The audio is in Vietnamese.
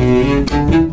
Música